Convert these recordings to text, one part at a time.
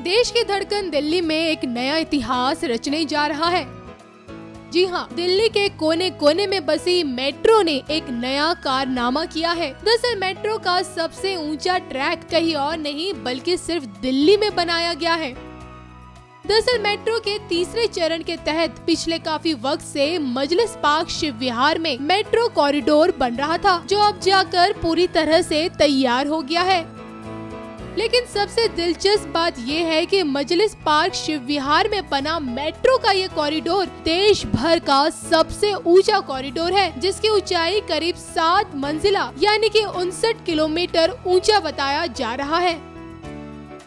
देश की धड़कन दिल्ली में एक नया इतिहास रचने जा रहा है। जी हाँ दिल्ली के कोने कोने में बसी मेट्रो ने एक नया कारनामा किया है। दरअसल मेट्रो का सबसे ऊँचा ट्रैक कहीं और नहीं, बल्कि सिर्फ़ दिल्ली में बनाया गया है। दरअसल मेट्रो के तीसरे चरण के तहत पिछले काफ़ी वक्त से मजलिस पार्क शिव विहार में मेट्रो कॉरिडोर बन रहा था, जो अब जाकर पूरी तरह से तैयार हो गया है। लेकिन सबसे दिलचस्प बात ये है कि मजलिस पार्क शिव विहार में बना मेट्रो का ये कॉरिडोर देश भर का सबसे ऊँचा कॉरिडोर है, जिसकी ऊंचाई करीब सात मंजिला, यानी कि उनसठ किलोमीटर ऊँचा बताया जा रहा है।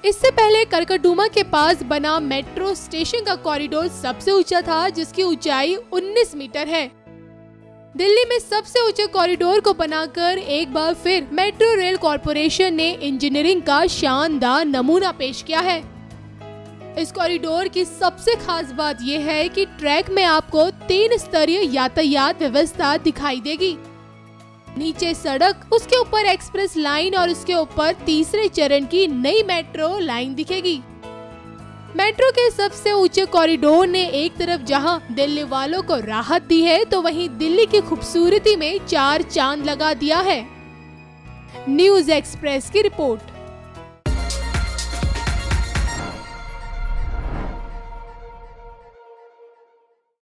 इससे पहले करकटुमा के पास बना मेट्रो स्टेशन का कॉरिडोर सबसे ऊँचा था, जिसकी ऊंचाई 19 मीटर है। दिल्ली में सबसे ऊँचे कॉरिडोर को बनाकर एक बार फिर मेट्रो रेल कॉरपोरेशन ने इंजीनियरिंग का शानदार नमूना पेश किया है। इस कॉरिडोर की सबसे खास बात यह है कि ट्रैक में आपको तीन स्तरीय यातायात व्यवस्था दिखाई देगी। नीचे सड़क, उसके ऊपर एक्सप्रेस लाइन और उसके ऊपर तीसरे चरण की नई मेट्रो लाइन दिखेगी। मेट्रो के सबसे ऊँचे कॉरिडोर ने एक तरफ़ जहाँ दिल्ली वालों को राहत दी है तो वहीं दिल्ली की खूबसूरती में चार चाँद लगा दिया है। न्यूज़ एक्सप्रेस की रिपोर्ट।